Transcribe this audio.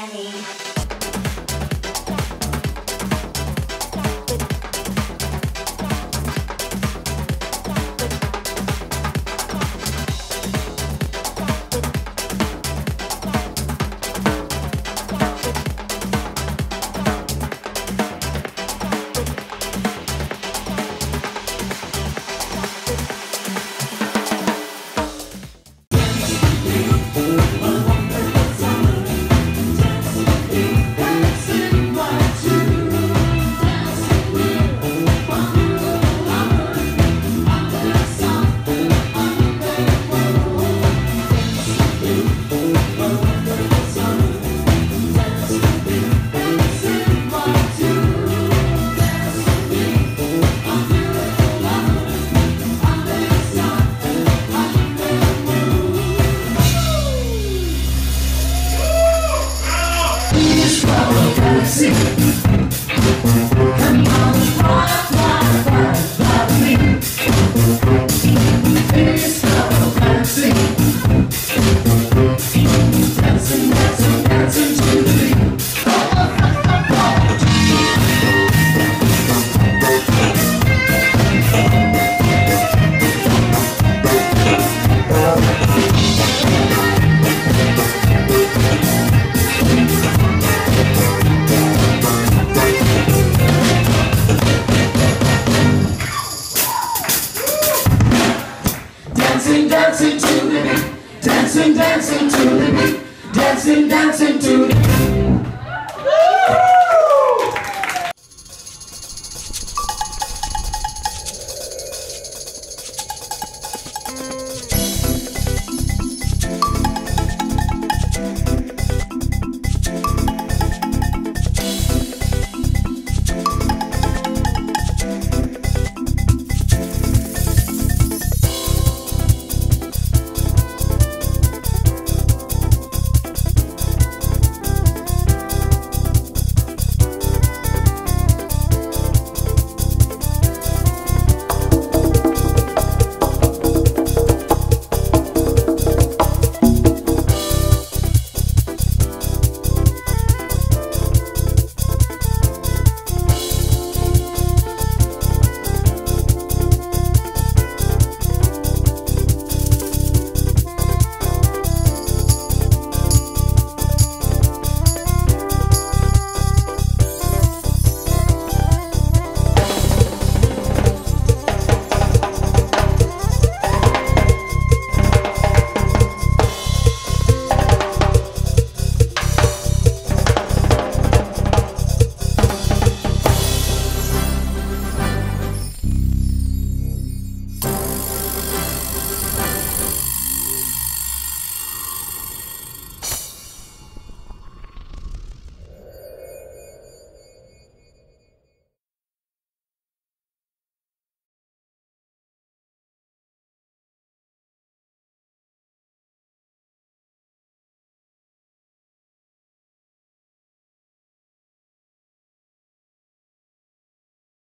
Annie. Dancing. Come dancing dancing to the beat. Dancing, dancing to the beat.